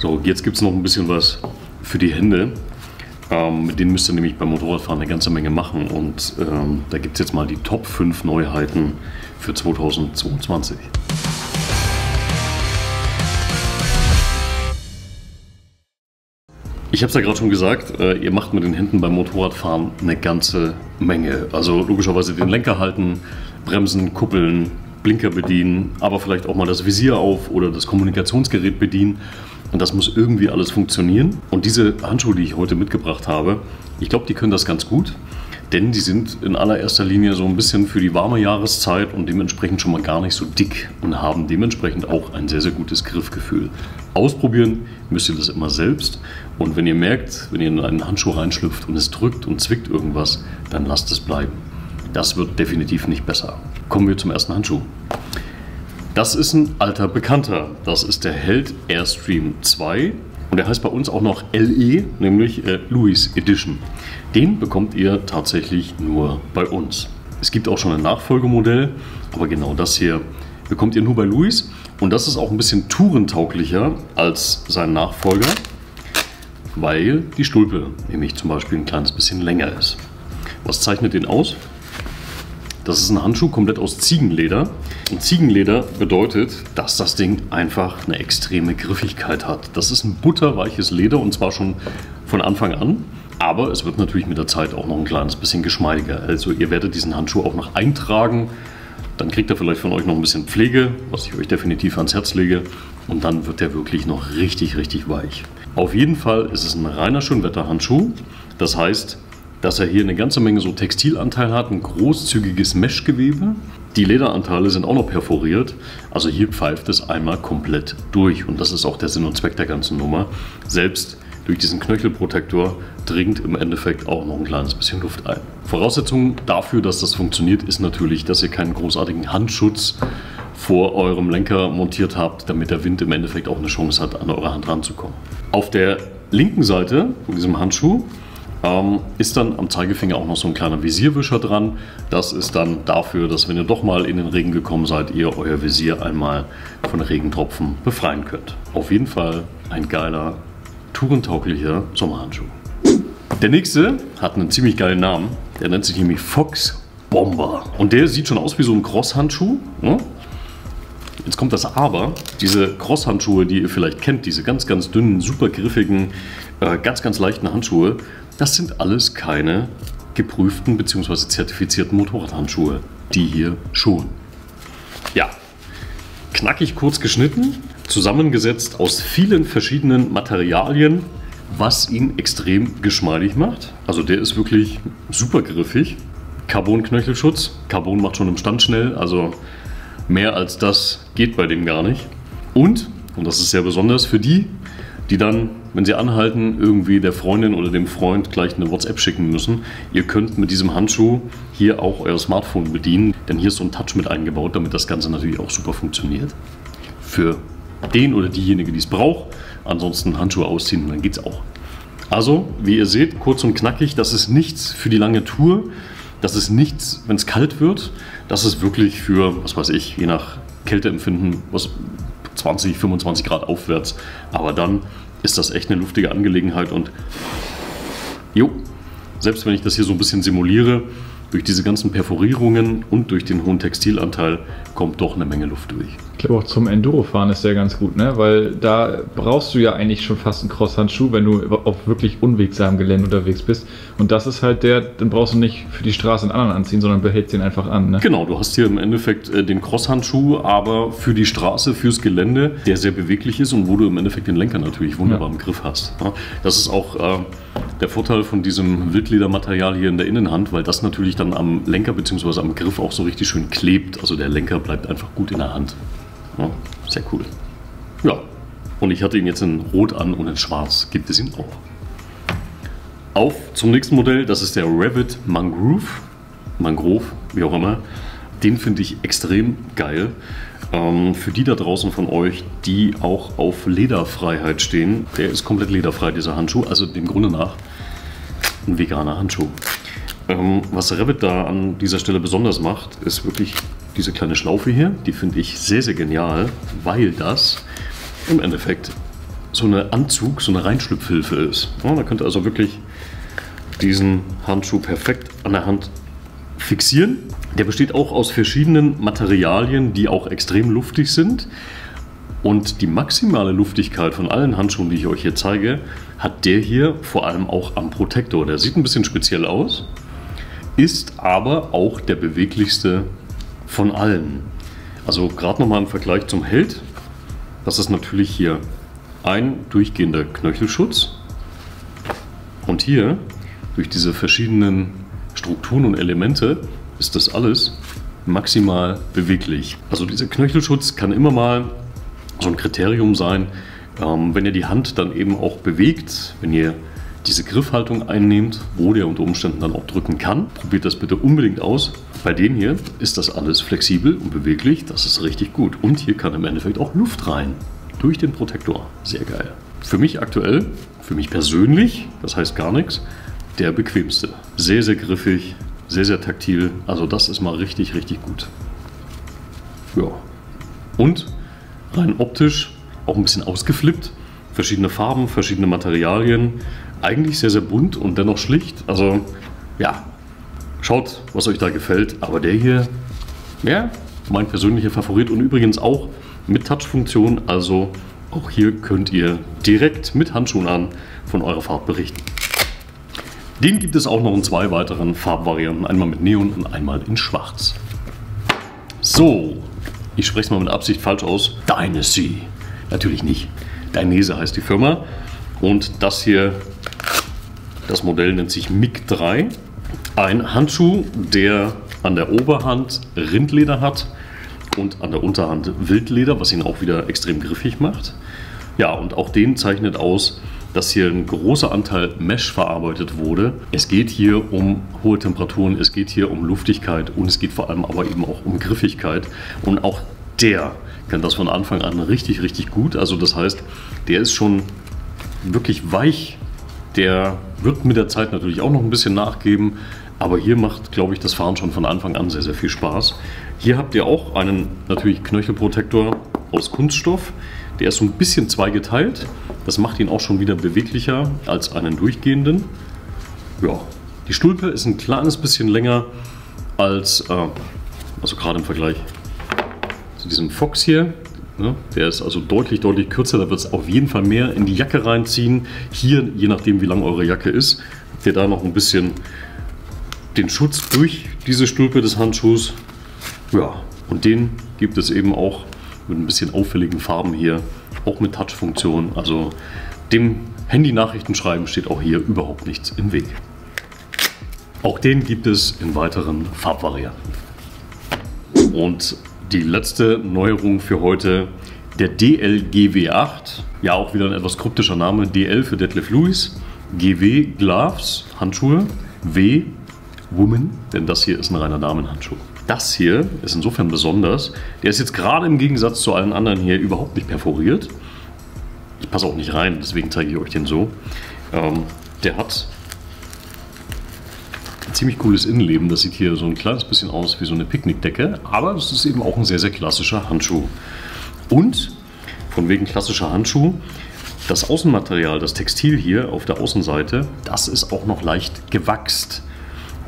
So, jetzt gibt es noch ein bisschen was für die Hände. Ähm, mit denen müsst ihr nämlich beim Motorradfahren eine ganze Menge machen. Und ähm, da gibt es jetzt mal die Top 5 Neuheiten für 2022. Ich habe es ja gerade schon gesagt, äh, ihr macht mit den Händen beim Motorradfahren eine ganze Menge. Also logischerweise den Lenker halten, Bremsen, Kuppeln, Blinker bedienen, aber vielleicht auch mal das Visier auf oder das Kommunikationsgerät bedienen. Und das muss irgendwie alles funktionieren. Und diese Handschuhe, die ich heute mitgebracht habe, ich glaube, die können das ganz gut. Denn die sind in allererster Linie so ein bisschen für die warme Jahreszeit und dementsprechend schon mal gar nicht so dick und haben dementsprechend auch ein sehr, sehr gutes Griffgefühl. Ausprobieren müsst ihr das immer selbst. Und wenn ihr merkt, wenn ihr in einen Handschuh reinschlüpft und es drückt und zwickt irgendwas, dann lasst es bleiben. Das wird definitiv nicht besser. Kommen wir zum ersten Handschuh. Das ist ein alter Bekannter. Das ist der Held Airstream 2 und der heißt bei uns auch noch LE, nämlich äh, Louis Edition. Den bekommt ihr tatsächlich nur bei uns. Es gibt auch schon ein Nachfolgemodell, aber genau das hier bekommt ihr nur bei Louis. Und das ist auch ein bisschen tourentauglicher als sein Nachfolger, weil die Stulpe nämlich zum Beispiel ein kleines bisschen länger ist. Was zeichnet den aus? Das ist ein Handschuh komplett aus Ziegenleder. Und Ziegenleder bedeutet, dass das Ding einfach eine extreme Griffigkeit hat. Das ist ein butterweiches Leder und zwar schon von Anfang an. Aber es wird natürlich mit der Zeit auch noch ein kleines bisschen geschmeidiger. Also ihr werdet diesen Handschuh auch noch eintragen. Dann kriegt er vielleicht von euch noch ein bisschen Pflege, was ich euch definitiv ans Herz lege. Und dann wird der wirklich noch richtig, richtig weich. Auf jeden Fall ist es ein reiner Schönwetterhandschuh. Das heißt, dass er hier eine ganze Menge so Textilanteil hat, ein großzügiges Meshgewebe. Die Lederanteile sind auch noch perforiert, also hier pfeift es einmal komplett durch und das ist auch der Sinn und Zweck der ganzen Nummer. Selbst durch diesen Knöchelprotektor dringt im Endeffekt auch noch ein kleines bisschen Luft ein. Voraussetzung dafür, dass das funktioniert, ist natürlich, dass ihr keinen großartigen Handschutz vor eurem Lenker montiert habt, damit der Wind im Endeffekt auch eine Chance hat, an eure Hand ranzukommen. Auf der linken Seite von diesem Handschuh ähm, ist dann am Zeigefinger auch noch so ein kleiner Visierwischer dran. Das ist dann dafür, dass wenn ihr doch mal in den Regen gekommen seid, ihr euer Visier einmal von Regentropfen befreien könnt. Auf jeden Fall ein geiler, tourentauglicher Sommerhandschuh. Der nächste hat einen ziemlich geilen Namen. Der nennt sich nämlich Fox Bomber. Und der sieht schon aus wie so ein Cross-Handschuh. Ne? Jetzt kommt das Aber. Diese Cross-Handschuhe, die ihr vielleicht kennt, diese ganz, ganz dünnen, super griffigen, äh, ganz, ganz leichten Handschuhe, das sind alles keine geprüften bzw. zertifizierten Motorradhandschuhe. Die hier schon. Ja, knackig kurz geschnitten, zusammengesetzt aus vielen verschiedenen Materialien, was ihn extrem geschmeidig macht. Also der ist wirklich super griffig. Carbon-Knöchelschutz. Carbon macht schon im Stand schnell, also mehr als das geht bei dem gar nicht. Und, und das ist sehr besonders für die, die dann, wenn sie anhalten, irgendwie der Freundin oder dem Freund gleich eine WhatsApp schicken müssen. Ihr könnt mit diesem Handschuh hier auch euer Smartphone bedienen, denn hier ist so ein Touch mit eingebaut, damit das Ganze natürlich auch super funktioniert. Für den oder diejenige, die es braucht. Ansonsten Handschuhe ausziehen und dann geht's auch. Also, wie ihr seht, kurz und knackig, das ist nichts für die lange Tour. Das ist nichts, wenn es kalt wird. Das ist wirklich für, was weiß ich, je nach Kälteempfinden, was 20, 25 Grad aufwärts. Aber dann ist das echt eine luftige Angelegenheit und jo, selbst wenn ich das hier so ein bisschen simuliere, durch diese ganzen Perforierungen und durch den hohen Textilanteil kommt doch eine Menge Luft durch. Ich glaube auch zum Endurofahren ist der ganz gut, ne? Weil da brauchst du ja eigentlich schon fast einen Crosshandschuh, wenn du auf wirklich unwegsamem Gelände unterwegs bist. Und das ist halt der, dann brauchst du nicht für die Straße einen anderen anziehen, sondern behältst den einfach an. Ne? Genau, du hast hier im Endeffekt äh, den Crosshandschuh, aber für die Straße, fürs Gelände, der sehr beweglich ist und wo du im Endeffekt den Lenker natürlich wunderbar ja. im Griff hast. Ja? Das ist auch äh, der Vorteil von diesem Wildledermaterial hier in der Innenhand, weil das natürlich dann am Lenker bzw. am Griff auch so richtig schön klebt. Also der Lenker bleibt einfach gut in der Hand. Ja, sehr cool. Ja, und ich hatte ihn jetzt in Rot an und in Schwarz gibt es ihn auch. Auf zum nächsten Modell, das ist der Revit Mangrove. Mangrove, wie auch immer. Den finde ich extrem geil. Ähm, für die da draußen von euch, die auch auf Lederfreiheit stehen, der ist komplett lederfrei, dieser Handschuh. Also dem Grunde nach ein veganer Handschuh. Ähm, was Revit da an dieser Stelle besonders macht, ist wirklich diese kleine Schlaufe hier. Die finde ich sehr, sehr genial, weil das im Endeffekt so eine Anzug, so eine Reinschlüpfhilfe ist. Ja, da könnt ihr also wirklich diesen Handschuh perfekt an der Hand fixieren. Der besteht auch aus verschiedenen Materialien, die auch extrem luftig sind. Und die maximale Luftigkeit von allen Handschuhen, die ich euch hier zeige, hat der hier vor allem auch am Protektor. Der sieht ein bisschen speziell aus, ist aber auch der beweglichste von allen. Also gerade nochmal im Vergleich zum Held, das ist natürlich hier ein durchgehender Knöchelschutz und hier durch diese verschiedenen Strukturen und Elemente ist das alles maximal beweglich. Also dieser Knöchelschutz kann immer mal so ein Kriterium sein, ähm, wenn ihr die Hand dann eben auch bewegt, wenn ihr diese Griffhaltung einnehmt, wo der unter Umständen dann auch drücken kann. Probiert das bitte unbedingt aus. Bei dem hier ist das alles flexibel und beweglich. Das ist richtig gut. Und hier kann im Endeffekt auch Luft rein. Durch den Protektor. Sehr geil. Für mich aktuell, für mich persönlich, das heißt gar nichts, der bequemste. Sehr, sehr griffig, sehr, sehr taktil. Also das ist mal richtig, richtig gut. Ja. Und rein optisch auch ein bisschen ausgeflippt. Verschiedene Farben, verschiedene Materialien. Eigentlich sehr, sehr bunt und dennoch schlicht. Also ja, schaut, was euch da gefällt. Aber der hier, ja, mein persönlicher Favorit und übrigens auch mit Touch-Funktion. Also auch hier könnt ihr direkt mit Handschuhen an von eurer Fahrt berichten. Den gibt es auch noch in zwei weiteren Farbvarianten. Einmal mit Neon und einmal in Schwarz. So, ich spreche es mal mit Absicht falsch aus. Dynasty. Natürlich nicht. Dainese heißt die Firma. Und das hier, das Modell nennt sich MiG 3. Ein Handschuh, der an der Oberhand Rindleder hat und an der Unterhand Wildleder, was ihn auch wieder extrem griffig macht. Ja, und auch den zeichnet aus, dass hier ein großer Anteil Mesh verarbeitet wurde. Es geht hier um hohe Temperaturen, es geht hier um Luftigkeit und es geht vor allem aber eben auch um Griffigkeit. Und auch der kann das von Anfang an richtig, richtig gut. Also das heißt, der ist schon wirklich weich. Der wird mit der Zeit natürlich auch noch ein bisschen nachgeben. Aber hier macht, glaube ich, das Fahren schon von Anfang an sehr, sehr viel Spaß. Hier habt ihr auch einen natürlich Knöchelprotektor aus Kunststoff. Der ist so ein bisschen zweigeteilt. Das macht ihn auch schon wieder beweglicher als einen durchgehenden. Ja, die Stulpe ist ein kleines bisschen länger als, äh, also gerade im Vergleich zu diesem Fox hier. Ne? Der ist also deutlich, deutlich kürzer. Da wird es auf jeden Fall mehr in die Jacke reinziehen. Hier, je nachdem wie lang eure Jacke ist, habt ihr da noch ein bisschen den Schutz durch diese Stulpe des Handschuhs. Ja, und den gibt es eben auch mit ein bisschen auffälligen Farben hier, auch mit Touch-Funktion. Also dem Handy-Nachrichtenschreiben steht auch hier überhaupt nichts im Weg. Auch den gibt es in weiteren Farbvarianten. Und die letzte Neuerung für heute, der DLGW8. Ja, auch wieder ein etwas kryptischer Name. DL für Detlef Lewis. GW Gloves, Handschuhe. W Woman, denn das hier ist ein reiner Damenhandschuh. Das hier ist insofern besonders. Der ist jetzt gerade im Gegensatz zu allen anderen hier überhaupt nicht perforiert. Ich passe auch nicht rein, deswegen zeige ich euch den so. Ähm, der hat ziemlich cooles Innenleben. Das sieht hier so ein kleines bisschen aus wie so eine Picknickdecke, aber es ist eben auch ein sehr, sehr klassischer Handschuh. Und von wegen klassischer Handschuh, das Außenmaterial, das Textil hier auf der Außenseite, das ist auch noch leicht gewachst.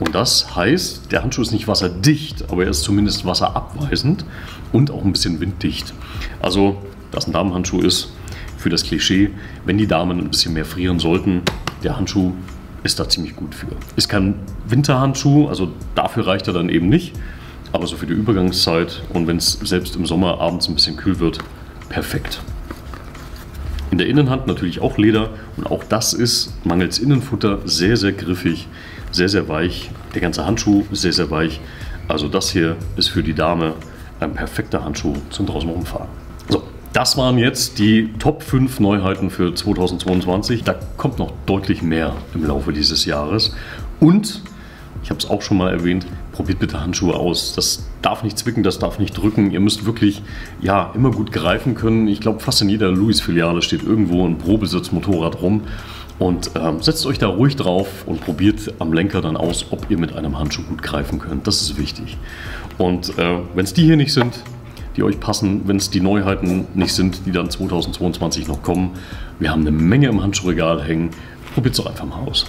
Und das heißt, der Handschuh ist nicht wasserdicht, aber er ist zumindest wasserabweisend und auch ein bisschen winddicht. Also, das ein Damenhandschuh ist, für das Klischee, wenn die Damen ein bisschen mehr frieren sollten, der Handschuh ist da ziemlich gut für. Ist kein Winterhandschuh, also dafür reicht er dann eben nicht. Aber so für die Übergangszeit und wenn es selbst im Sommer abends ein bisschen kühl wird, perfekt. In der Innenhand natürlich auch Leder und auch das ist mangels Innenfutter sehr, sehr griffig, sehr, sehr weich. Der ganze Handschuh ist sehr, sehr weich. Also das hier ist für die Dame ein perfekter Handschuh zum draußen rumfahren. Das waren jetzt die Top 5 Neuheiten für 2022. Da kommt noch deutlich mehr im Laufe dieses Jahres. Und, ich habe es auch schon mal erwähnt, probiert bitte Handschuhe aus. Das darf nicht zwicken, das darf nicht drücken. Ihr müsst wirklich ja, immer gut greifen können. Ich glaube, fast in jeder Louis-Filiale steht irgendwo ein Probesitz-Motorrad rum. Und ähm, setzt euch da ruhig drauf und probiert am Lenker dann aus, ob ihr mit einem Handschuh gut greifen könnt. Das ist wichtig. Und äh, wenn es die hier nicht sind, die euch passen, wenn es die Neuheiten nicht sind, die dann 2022 noch kommen. Wir haben eine Menge im Handschuhregal hängen. Probiert es doch einfach mal aus.